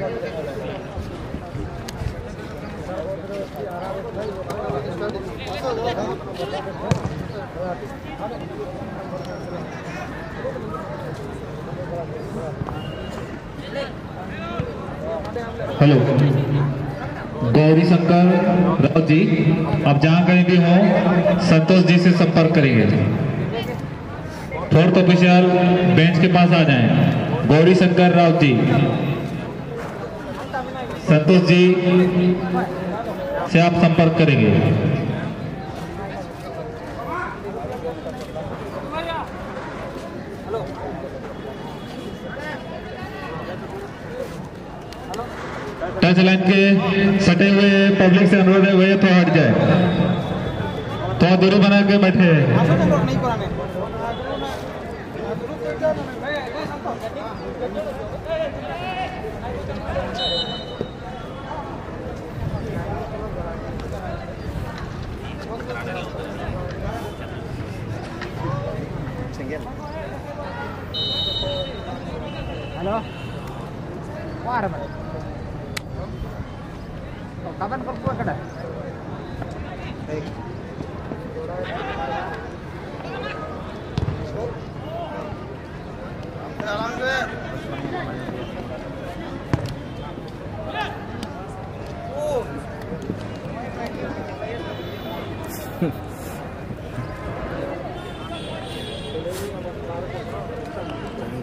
Hello. Gauri Shankar, Rao ji, आप जहाँ कहीं भी हो, संतोष जी से संपर्क करेंगे। फोर्थ ऑफिशियल बेंच के पास आ जाएँ। गौरी शंकर, राव जी। संतोष जी से आप संपर्क करेंगे। टच लाइन के सटे हुए पब्लिक से अनुरोध है, वही थोड़ा हट जाए। थोड़ा दूरी बना के बैठे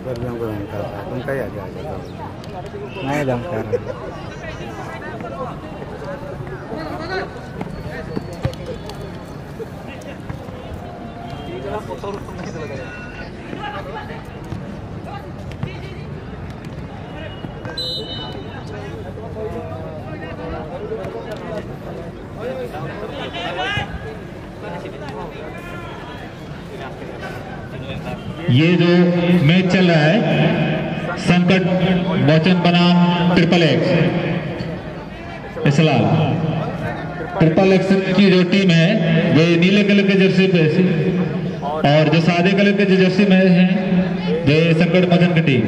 पर भी हमको धमका रहा है तुम ये जो मैच चल रहा है, संकट वचन बनाम ट्रिपल एक्स इसलाल ट्रिपल एक्स की जो टीम है, वे नीले कलर के जर्सी पे है। और जो सादे कलर के जो जर्सी में है, वे संकट वचन की team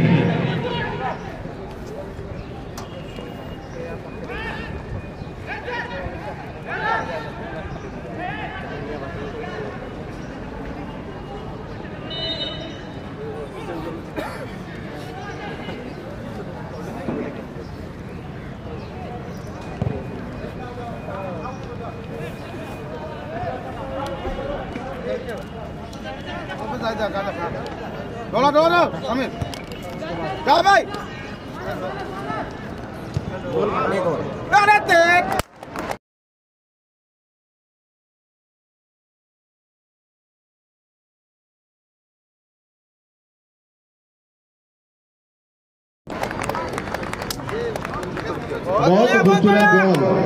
vai! Agora. Volta do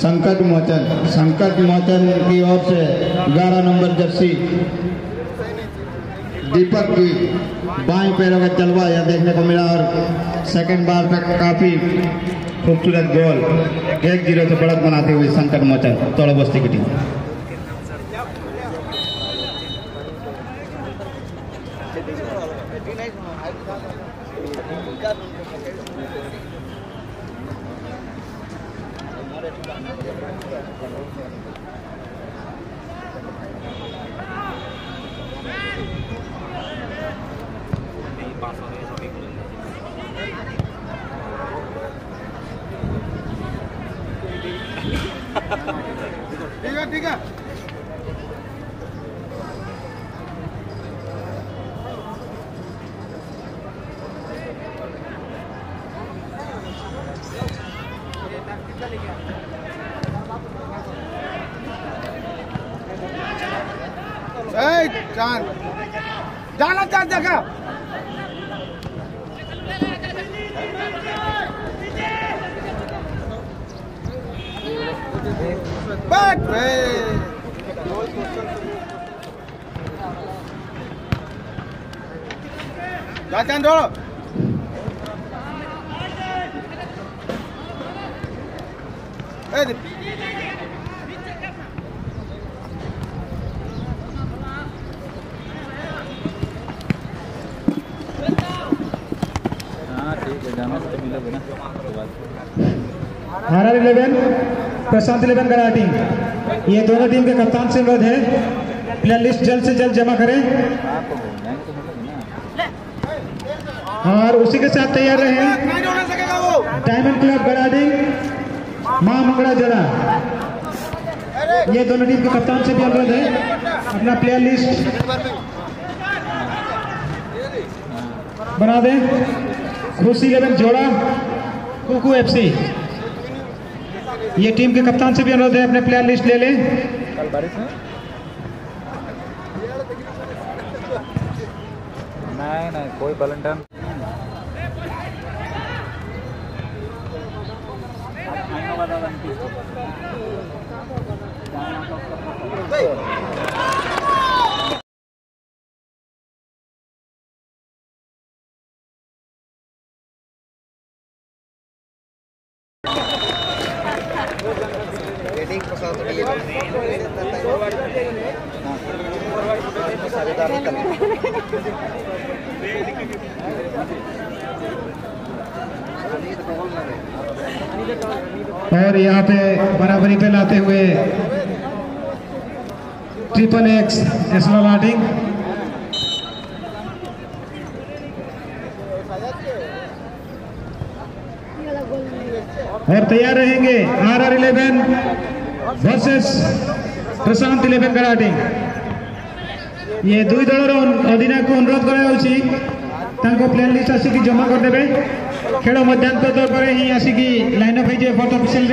संकट मोचन संकट मोचन की ओर से 11 नंबर जर्सी। दीपक की बाएँ पैरों का चलवा यह देखने को मिला और सेकंड बार तक काफ़ी खूबसूरत गोल एक ज़ीरो से बढ़त बनाते हुए संकट मोचन तोड़ा बस्ती की टीम। जाना चाँद देखा बैठ रे जा चाँद R R eleven Prashant eleven karate ये दोनों टीम के कप्तान से अनुरोध है। प्लेयर लिस्ट जल्द से जल्द जमा करें। और उसी के साथ तैयार रहे डायमंड क्लब गराडी माँ मंगड़ा जरा ये दोनों टीम के कप्तान से भी अनुरोध है। अपना प्लेयर लिस्ट बना दें। खुशी इलेवन जोड़ा कुकू एफसी। ये टीम के कप्तान से भी अनुरोध है अपने प्लेयर लिस्ट ले लें। नहीं नहीं कोई वॉलंटियर और यहाँ पे बराबरी पे लाते हुए ट्रिपल एक्स नेशनल आर्टिंग और तैयार रहेंगे R R eleven versus Prashant eleven karate ये दुई दल अधिनायक को अनुरोध कर प्लेन लिस्ट आसिक जमा करदे खेल मध्यान्त पर ही आसिक लाइन अफ हो फोर्थ अफिशियल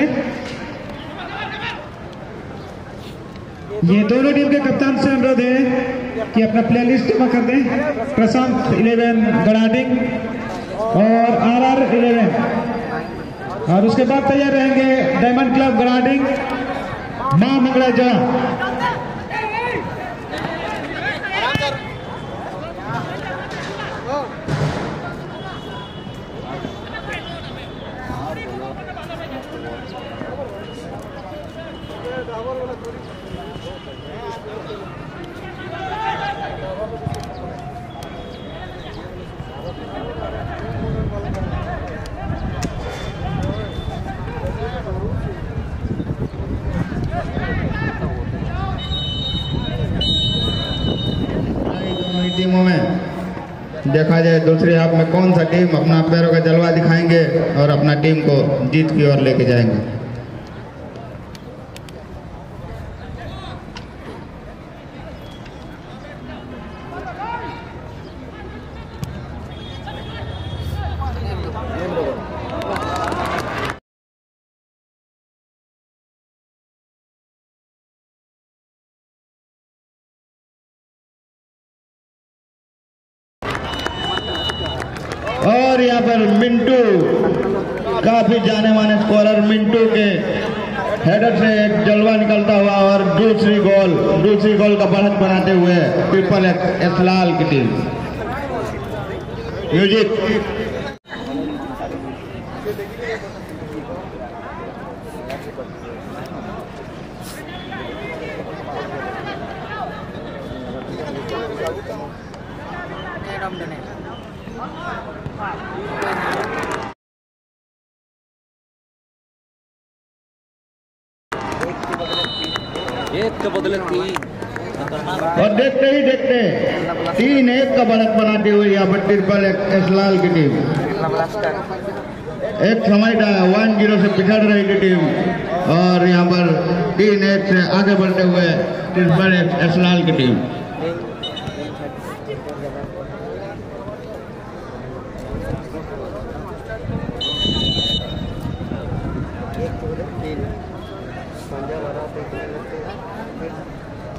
ये दोनों टीम के कप्तान से अनुरोध है कि अपना प्ले लिस्ट जमा कर दें। प्रशांत इलेवन गढ़ाटिंग और आरआर इलेवन और उसके बाद तैयार रहेंगे डायमंड क्लब गढ़ाटिंग माँ मंगला जड़ा दोनों ही टीमों में देखा जाए, दूसरे हाफ़ में कौन सा टीम अपना पैरों का जलवा दिखाएँगे और अपना टीम को जीत की ओर लेके जाएँगे और यहाँ पर मिंटू काफ़ी जाने माने स्कोरर मिंटू के हेडर से एक जलवा निकलता हुआ और दूसरी गोल दूसरी गोल का बढ़त बनाते हुए ट्रिपल एसलाल की टीम म्यूज़िक एक के बदले तीन। और देखते ही देखते, तीन एक का बढ़त बनाते हुए यहाँ पर ट्रिपल एसलाल की टीम एक समय वन ज़ीरो से पिछड़ रही थी टीम और यहाँ पर तीन एक से आगे बढ़ते हुए ट्रिपल एसलाल की टीम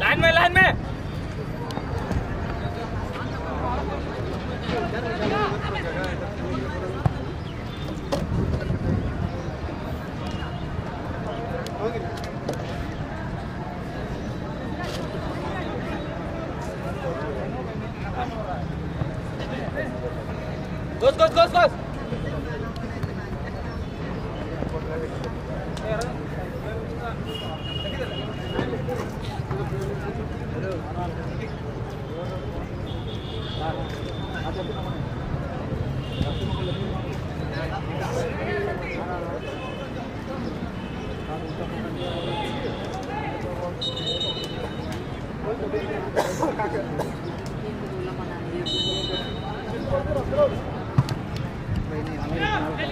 लाइन में लाइन में।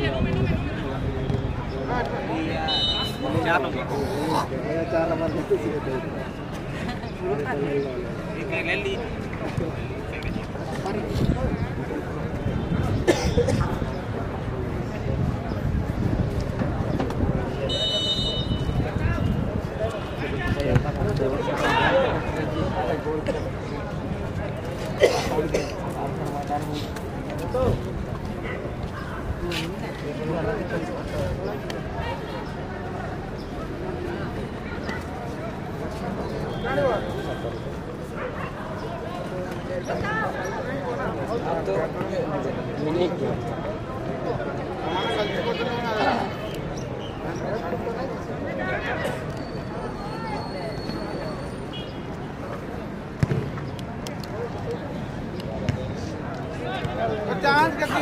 Ini kayak Lely. Ini kayak Lely.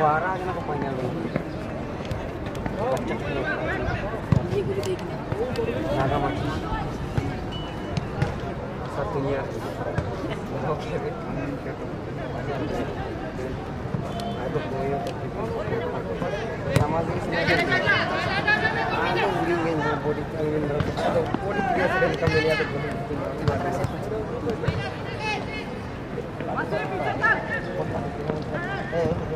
Suara kenapa panjang lagi? Naga mati. Satunya. Oke. Sama sih sengaja. Aku ingin ingin. Terima kasih. Masuk. Eh.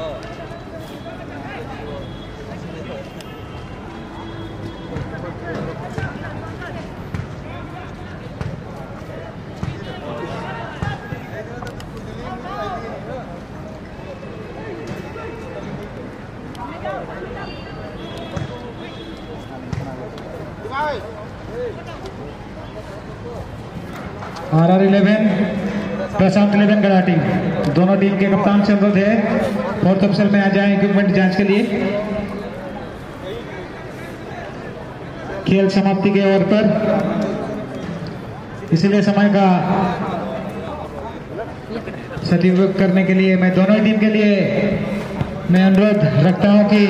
R R eleven, Prashant eleven karate दोनों team के कप्तान से अनुरोध है। Fourth option में आ जाए equipment जाँच के लिए। खेल समाप्ति के ओर पर। इसलिए समय का सदुपयोग करने के लिए मैं दोनों टीम के लिए मैं अनुरोध रखता हूँ कि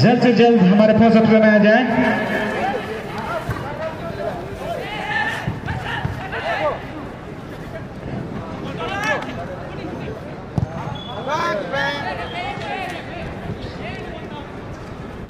जल्द से जल्द हमारे फोर्थ ऑप्शन में आ जाए।